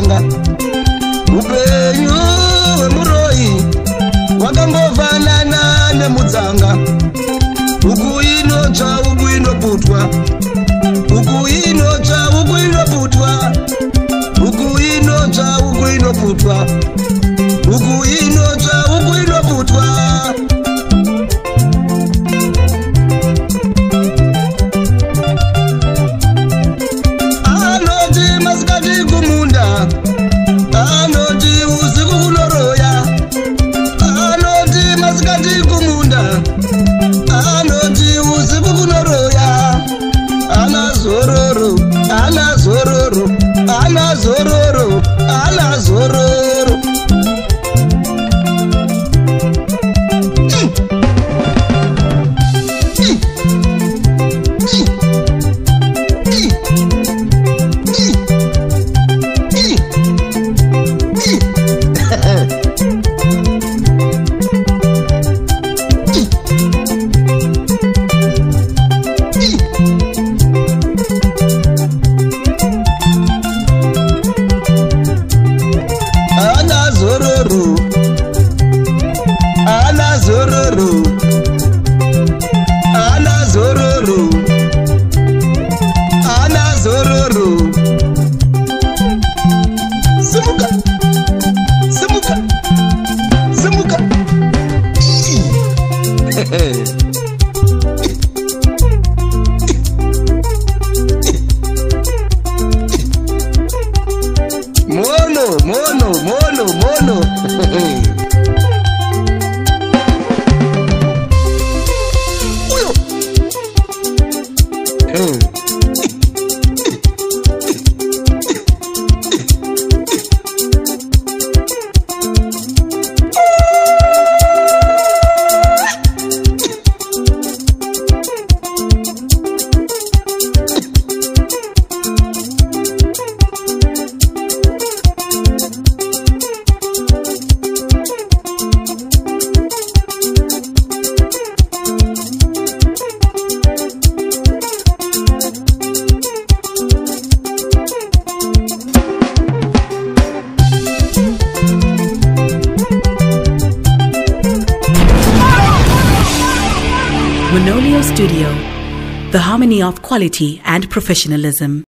muganga upenyu hwemuroyi hwakangofanana nemudzanga uku inotsva uku inoputwa uku inotsva uku inoputwa uku inotsva uku inoputwa ala zororo ala zororo ala zororo. Zororo. Ana zororo. Ana zororo. Simuka. Simuka. Simuka. Mono mono mono mono Monolio Studio, the harmony of quality and professionalism.